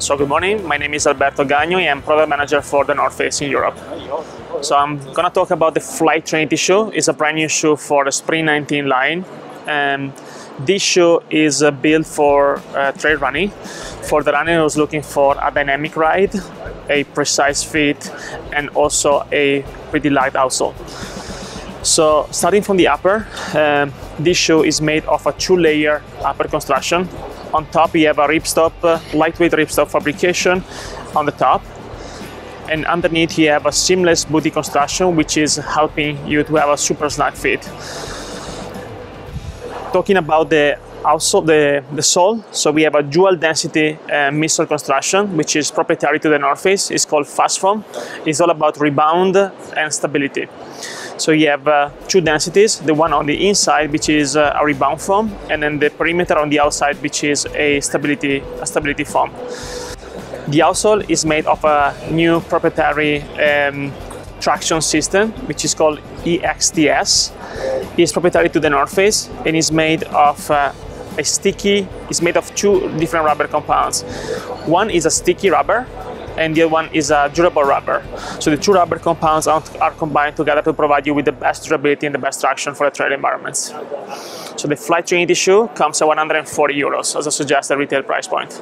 So good morning, my name is Alberto Gagno, I am product manager for the North Face in Europe. So I'm gonna talk about the Flight Trinity shoe. It's a brand new shoe for the Spring 19 line. And this shoe is uh, built for uh, trail running, for the runner who's looking for a dynamic ride, a precise fit, and also a pretty light outsole. So starting from the upper, um, this shoe is made of a two-layer upper construction. On top you have a ripstop, uh, lightweight ripstop fabrication on the top. And underneath you have a seamless booty construction which is helping you to have a super snug fit. Talking about the outsole, the, the sole, so we have a dual density uh, midsole construction which is proprietary to the North Face. It's called Fast Foam. It's all about rebound and stability. So you have uh, two densities, the one on the inside, which is uh, a rebound foam, and then the perimeter on the outside, which is a stability, a stability foam. The outsole is made of a new proprietary um, traction system, which is called EXTS. It's proprietary to the North Face and is made of uh, a sticky, it's made of two different rubber compounds. One is a sticky rubber, and the other one is a durable rubber. So the two rubber compounds are, combined together to provide you with the best durability and the best traction for the trail environments. So the Flight Trinity shoe comes at 140 euros as a suggested retail price point.